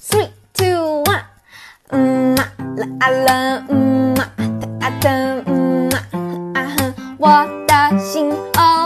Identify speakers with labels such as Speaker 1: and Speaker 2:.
Speaker 1: three, two, one. Mma la a la mma ta a ta mm-hmm. uh-huh. mma